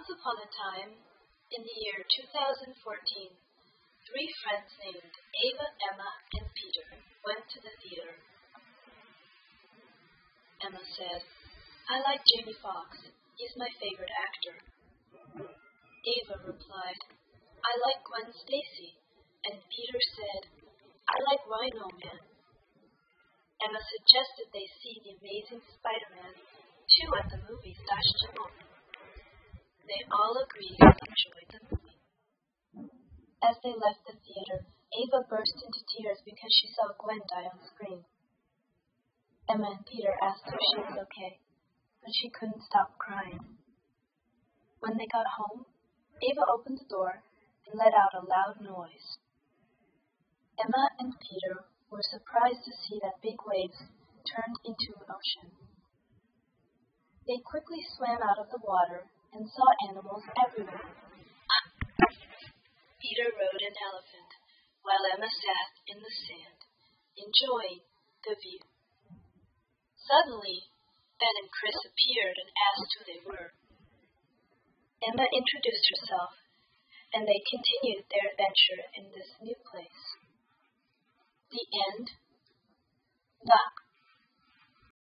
upon a time, in the year 2014, three friends named Ava, Emma, and Peter went to the theater. Emma said, I like Jamie Foxx. He's my favorite actor. Ava replied, I like Gwen Stacy. And Peter said, I like Rhino Man. Emma suggested they see The Amazing Spider-Man 2 at the movies last June. All agreed and enjoyed the movie. As they left the theater, Ava burst into tears because she saw Gwen die on screen. Emma and Peter asked if she was okay, but she couldn't stop crying. When they got home, Ava opened the door and let out a loud noise. Emma and Peter were surprised to see that big waves turned into an ocean. They quickly swam out of the water and saw animals everywhere. Peter rode an elephant, while Emma sat in the sand, enjoying the view. Suddenly, Ben and Chris appeared and asked who they were. Emma introduced herself, and they continued their adventure in this new place. The end. Doc.